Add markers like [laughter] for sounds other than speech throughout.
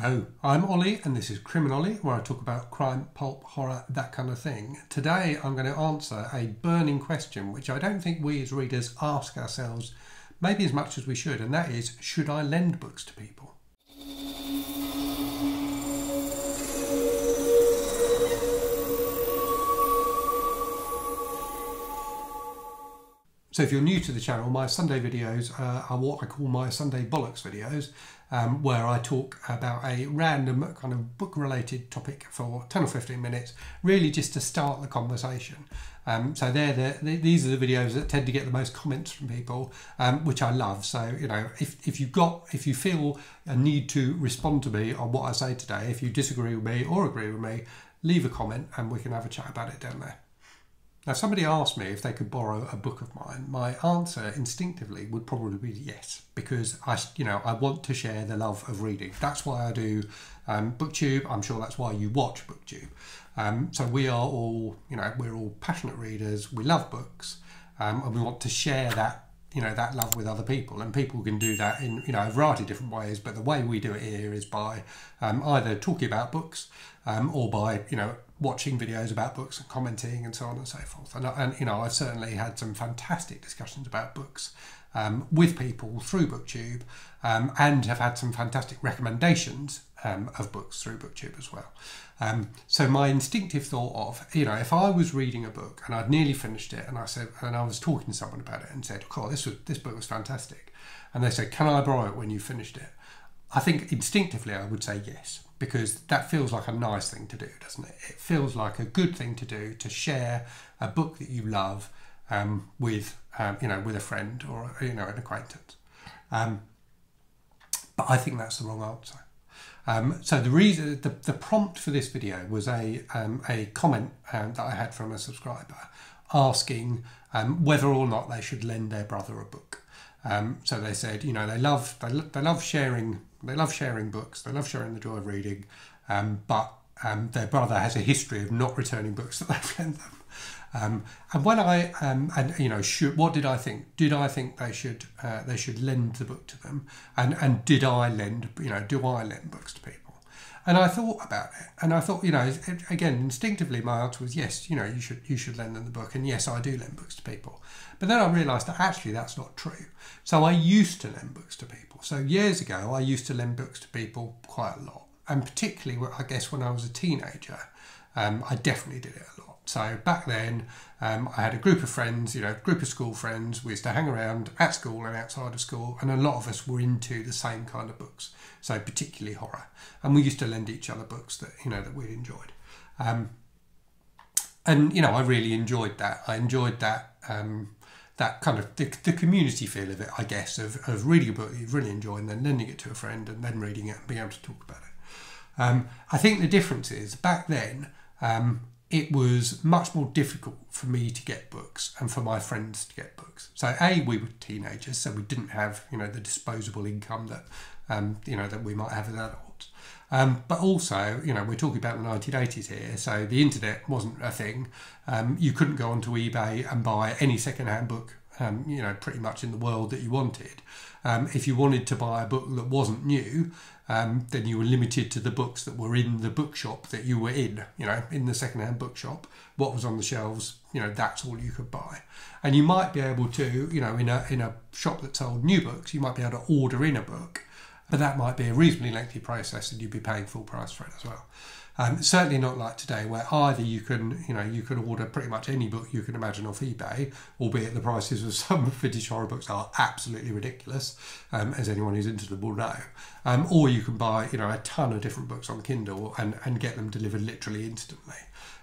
Hello, I'm Ollie, and this is Criminolly, where I talk about crime, pulp, horror, that kind of thing. Today, I'm going to answer a burning question which I don't think we as readers ask ourselves maybe as much as we should, and that is should I lend books to people? So if you're new to the channel, my Sunday videos uh, are what I call my Sunday bollocks videos, um, where I talk about a random kind of book-related topic for 10 or 15 minutes, really just to start the conversation. Um, so they're the, these are the videos that tend to get the most comments from people, um, which I love. So you know, if if you've got if you feel a need to respond to me on what I say today, if you disagree with me or agree with me, leave a comment and we can have a chat about it down there. Now, somebody asked me if they could borrow a book of mine, my answer instinctively would probably be yes, because I, you know, I want to share the love of reading. That's why I do um, BookTube. I'm sure that's why you watch BookTube. Um, so we are all, you know, we're all passionate readers. We love books, um, and we want to share that, you know, that love with other people. And people can do that in, you know, a variety of different ways. But the way we do it here is by um, either talking about books um, or by, you know, watching videos about books and commenting and so on and so forth. And, and you know, I've certainly had some fantastic discussions about books um, with people through BookTube um, and have had some fantastic recommendations um, of books through BookTube as well. Um, so my instinctive thought of, you know, if I was reading a book and I'd nearly finished it and I said, and I was talking to someone about it and said, oh, this was this book was fantastic, and they said, can I borrow it when you finished it? I think instinctively I would say yes because that feels like a nice thing to do, doesn't it? It feels like a good thing to do to share a book that you love um, with, um, you know, with a friend or you know an acquaintance. Um, but I think that's the wrong answer. Um, so the reason, the, the prompt for this video was a um, a comment um, that I had from a subscriber asking whether or not they should lend their brother a book. Um, so they said, you know, they love they, they love sharing they love sharing books. They love sharing the joy of reading, um, but um, their brother has a history of not returning books that [laughs] they've lent them. Um, and when I um, and you know, should, what did I think? Did I think they should uh, they should lend the book to them? And and did I lend you know do I lend books to people? And I thought about it, and I thought, you know, again, instinctively, my answer was yes. You know, you should you should lend them the book, and yes, I do lend books to people. But then I realised that actually that's not true. So I used to lend books to people. So years ago, I used to lend books to people quite a lot, and particularly, I guess, when I was a teenager, um, I definitely did it a lot. So back then, um, I had a group of friends, you know, group of school friends. We used to hang around at school and outside of school, and a lot of us were into the same kind of books, so particularly horror. And we used to lend each other books that you know that we'd enjoyed. Um, and you know, I really enjoyed that. I enjoyed that um, that kind of the, the community feel of it, I guess, of, of reading a book that you really enjoy and then lending it to a friend and then reading it and being able to talk about it. Um, I think the difference is back then. Um, it was much more difficult for me to get books and for my friends to get books. So a we were teenagers, so we didn't have you know the disposable income that um, you know that we might have as adults. Um, but also, you know, we're talking about the 1980s here, so the internet wasn't a thing. Um, you couldn't go onto eBay and buy any second-hand book, um, you know, pretty much in the world that you wanted. Um, if you wanted to buy a book that wasn't new, um, then you were limited to the books that were in the bookshop that you were in, you know, in the second-hand bookshop. What was on the shelves, you know, that's all you could buy. And you might be able to, you know, in a in a shop that sold new books, you might be able to order in a book, but that might be a reasonably lengthy process, and you'd be paying full price for it as well. Um, certainly not like today, where either you can, you know, you can order pretty much any book you can imagine off eBay, albeit the prices of some [laughs] vintage horror books are absolutely ridiculous, um, as anyone who's into them will know. Um, or you can buy, you know, a ton of different books on Kindle and, and get them delivered literally instantly.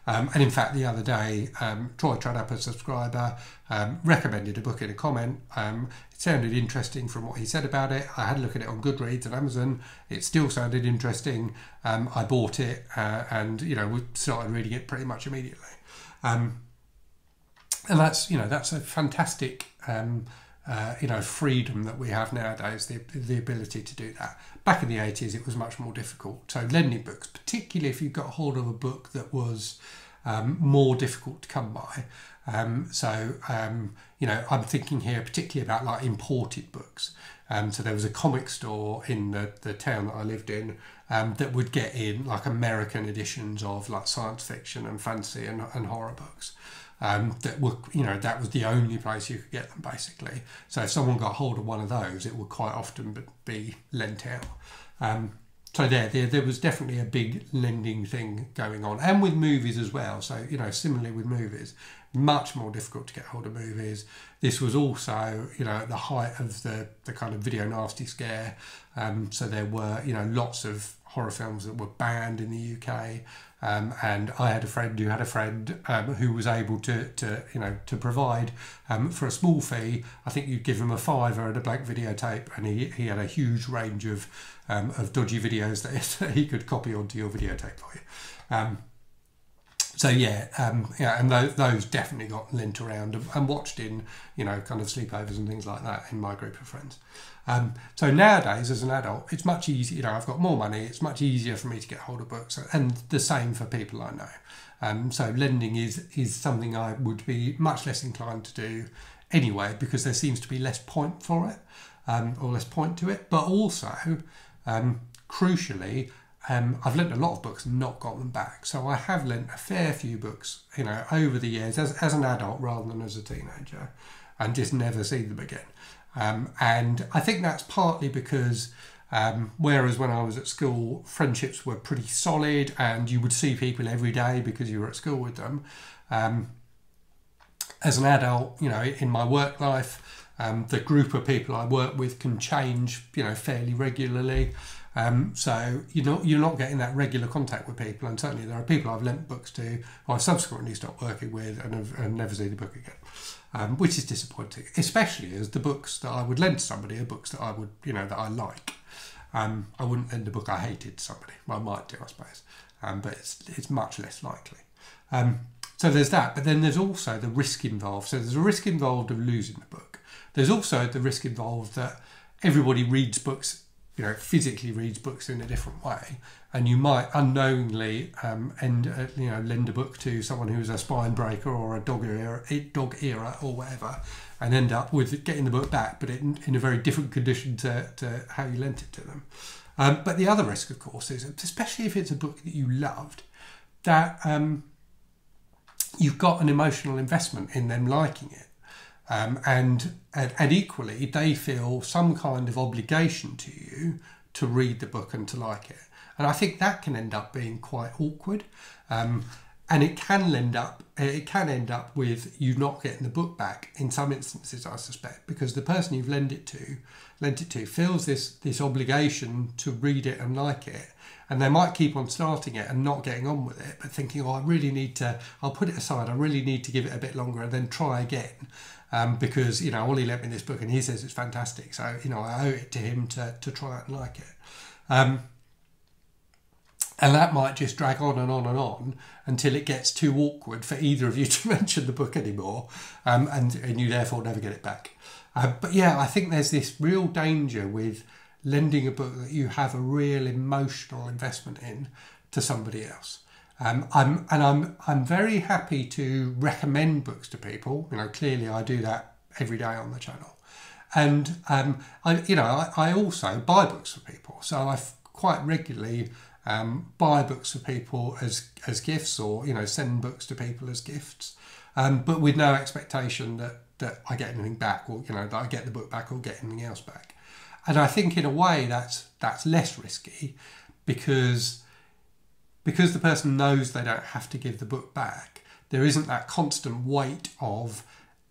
Um, and in fact, the other day, um, Troy Tradup, a subscriber, um, recommended a book in a comment. It sounded interesting from what he said about it. I had a look at it on Goodreads and Amazon. It still sounded interesting. I bought it, uh, and you know, we started reading it pretty much immediately. Um, and that's you know that's a fantastic uh, you know freedom that we have nowadays, the the ability to do that. Back in the eighties, it was much more difficult. So lending books, particularly if you got hold of a book that was um, more difficult to come by. Um, so um, you know, I'm thinking here particularly about like imported books. Um, so there was a comic store in the, the town that I lived in um, that would get in like American editions of like science fiction and fantasy and, and horror books. Um, that were you know that was the only place you could get them basically. So if someone got hold of one of those, it would quite often be lent out. Um, so there, there, there was definitely a big lending thing going on, and with movies as well. So you know, similarly with movies, much more difficult to get hold of movies. This was also you know at the height of the the kind of video nasty scare. Um, so there were you know lots of horror films that were banned in the UK. Um, and I had a friend who had a friend um, who was able to, to you know to provide um, for a small fee. I think you'd give him a fiver and a blank videotape, and he, he had a huge range of um, of dodgy videos that [laughs] he could copy onto your videotape for you. So yeah, um, yeah, and those, those definitely got lent around and, and, watched in, you know, kind of sleepovers and things like that in my group of friends. Um, so nowadays, as an adult, it's much easier. You know, I've got more money. It's much easier for me to get hold of books, and the same for people I know. Um, so lending is is something I would be much less inclined to do anyway, because there seems to be less point for it, um, or less point to it. But also, um, crucially, um, I've lent a lot of books and not got them back. So I have lent a fair few books, you know, over the years as, as an adult rather than as a teenager, and just never see them again. Um, and I think that's partly because um, whereas when I was at school, friendships were pretty solid and you would see people every day because you were at school with them. Um, as an adult, you know, in my work life, um, the group of people I work with can change, you know, fairly regularly. Um, so you know you're not getting that regular contact with people, and certainly there are people I've lent books to, who I subsequently stopped working with, and have and never seen the book again, um, which is disappointing. Especially as the books that I would lend to somebody are books that I would you know that I like. Um, I wouldn't lend a book I hated to somebody. Well, I might do, I suppose, um, but it's it's much less likely. Um, so there's that, but then there's also the risk involved. So there's a risk involved of losing the book. There's also the risk involved that everybody reads books you know physically reads books in a different way, and you might unknowingly um, end uh, you know lend a book to someone who's a spine breaker or a dog era, dog era or whatever, and end up with getting the book back, but in, in a very different condition to, to how you lent it to them. Um, but the other risk, of course, is especially if it's a book that you loved, that um, you've got an emotional investment in them liking it. Um, and, and, and equally, they feel some kind of obligation to you to read the book and to like it. And I think that can end up being quite awkward. Um, and it can end up it can end up with you not getting the book back in some instances, I suspect, because the person you've lent it to lent it to feels this this obligation to read it and like it. And they might keep on starting it and not getting on with it, but thinking, oh, I really need to, I'll put it aside, I really need to give it a bit longer and then try again um, because you know Ollie lent me this book and he says it's fantastic. So you know I owe it to him to to try and like it. Um, and that might just drag on and on and on until it gets too awkward for either of you [laughs] to mention the book anymore, um, and and you therefore never get it back. Uh, but yeah, I think there's this real danger with lending a book that you have a real emotional investment in to somebody else. Um, I'm and I'm I'm very happy to recommend books to people. You know, clearly I do that every day on the channel, and um, I you know I, I also buy books for people. So I quite regularly um, buy books for people as as gifts, or you know send books to people as gifts, um, but with no expectation that that I get anything back, or you know that I get the book back or get anything else back. And I think in a way that's that's less risky because because the person knows they don't have to give the book back, there isn't that constant weight of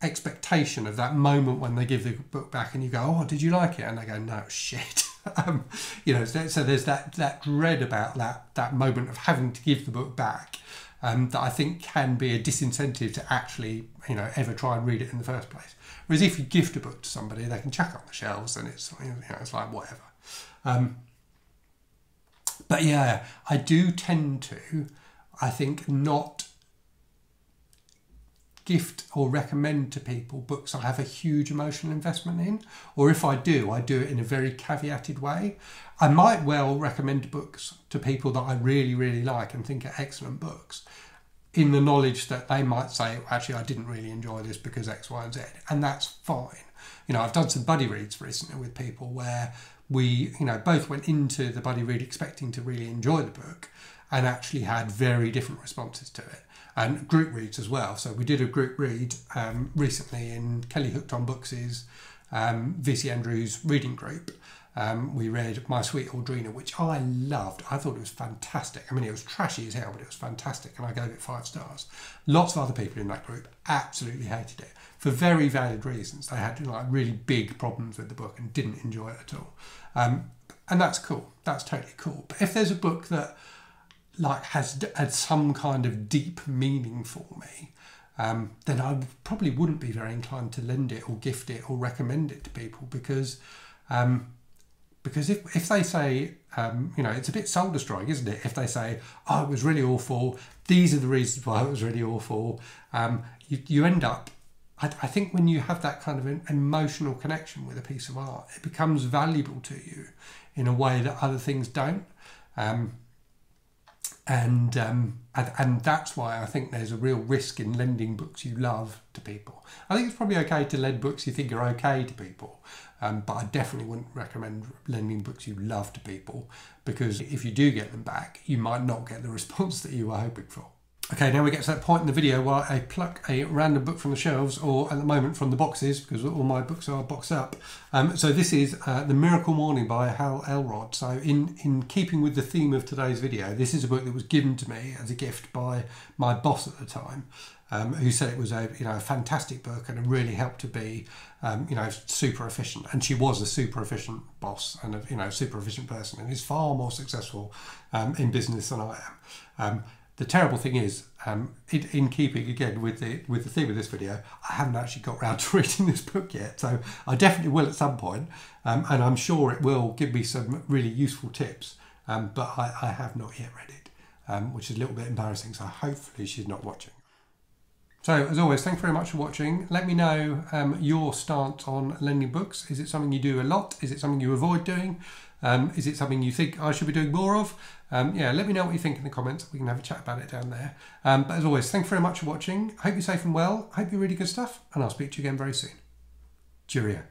expectation of that moment when they give the book back and you go, oh, did you like it? And they go, no, [laughs] shit. um, you know, so, so, there's that, that dread about that, that moment of having to give the book back um, that I think can be a disincentive to actually, you know, ever try and read it in the first place. Whereas if you gift a book to somebody, they can chuck it on the shelves and it's, you know, it's like whatever. Um, but yeah, I do tend to, I think, not gift or recommend to people books I have a huge emotional investment in, or if I do, I do it in a very caveated way. I might well recommend books to people that I really, really like and think are excellent books. in the knowledge that they might say, actually, I didn't really enjoy this because X, Y, and Z, and that's fine. You know, I've done some buddy reads recently with people where we, you know, both went into the buddy read expecting to really enjoy the book and actually had very different responses to it. And group reads as well. So we did a group read um, recently in Kelly Hooked on Books' um, VC Andrews reading group. Um, we read My Sweet Audrina, which I loved. I thought it was fantastic. I mean, it was trashy as hell, but it was fantastic, and I gave it five stars. Lots of other people in that group absolutely hated it for very valid reasons. They had like really big problems with the book and didn't enjoy it at all. Um, and that's cool. That's totally cool. But if there's a book that like has had some kind of deep meaning for me, um, then I probably wouldn't be very inclined to lend it or gift it or recommend it to people because um, because if, if they say, um, you know, it's a bit soul destroying, isn't it? If they say, oh, it was really awful, these are the reasons why it was really awful, um, you, you end up, I, I think when you have that kind of an emotional connection with a piece of art, it becomes valuable to you in a way that other things don't. Um, and, um, and and that's why I think there's a real risk in lending books you love to people. I think it's probably okay to lend books you think are okay to people, um, but I definitely wouldn't recommend lending books you love to people because if you do get them back, you might not get the [laughs] response that you were hoping for. Okay, now we get to that point in the video where I pluck a random book from the shelves, or at the moment from the boxes, because all my books are boxed up. Um, so this is uh, The Miracle Morning by Hal Elrod. So in, in keeping with the theme of today's video, this is a book that was given to me as a gift by my boss at the time, um, who said it was a you know a fantastic book and it really helped to be um, you know super efficient. And she was a super efficient boss and a you know super efficient person, and is far more successful um, in business than I am. The terrible thing is, um, in, in, keeping again with the with the theme of this video, I haven't actually got around [laughs] to reading this book yet. So I definitely will at some point, um, and I'm sure it will give me some really useful tips. Um, but I, I, have not yet read it, um, which is a little bit embarrassing. So hopefully she's not watching. So as always, thanks very much for watching. Let me know um, your stance on lending books. Is it something you do a lot? Is it something you avoid doing? Um, is it something you think I should be doing more of? Um, yeah, let me know what you think in the comments. We can have a chat about it down there. Um, but as always, thanks very much for watching. I hope you're safe and well. I hope you're really good stuff. And I'll speak to you again very soon. Cheerio.